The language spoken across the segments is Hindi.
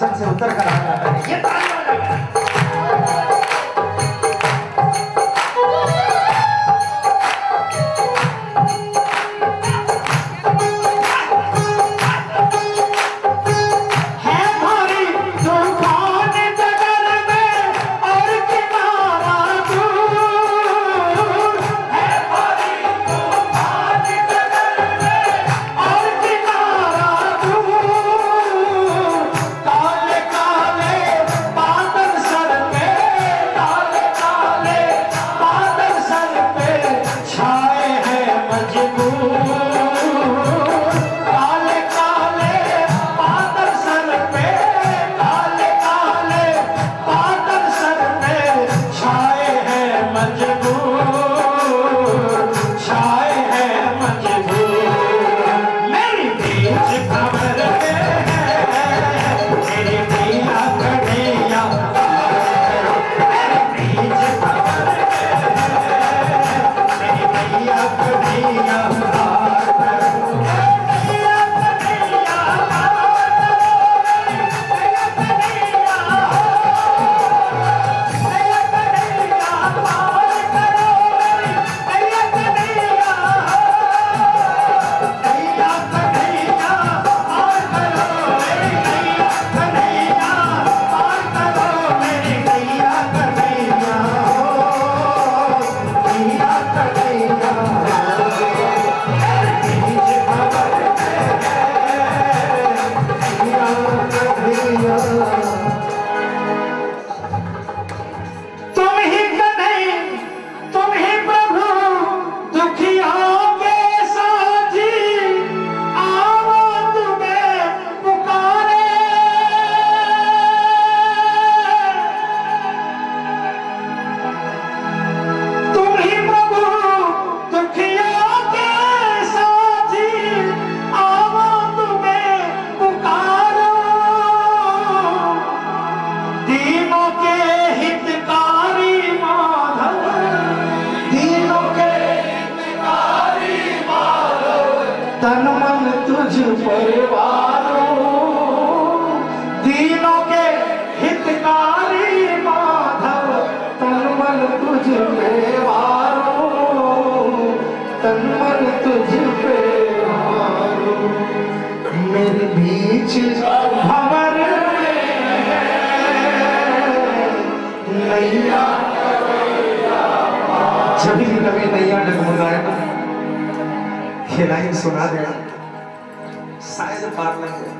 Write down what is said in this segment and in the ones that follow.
salsa de otra के नैया डगमगाया ये लाइन सुना देना। शायद पार लग गया।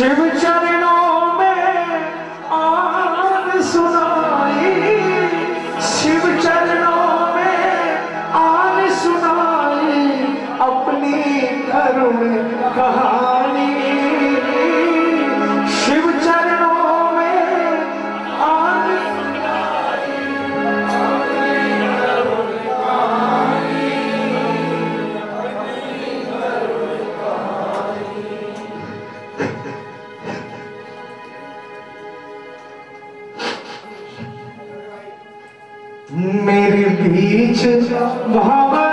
Share with each other. मेरे बीच मोहब्बत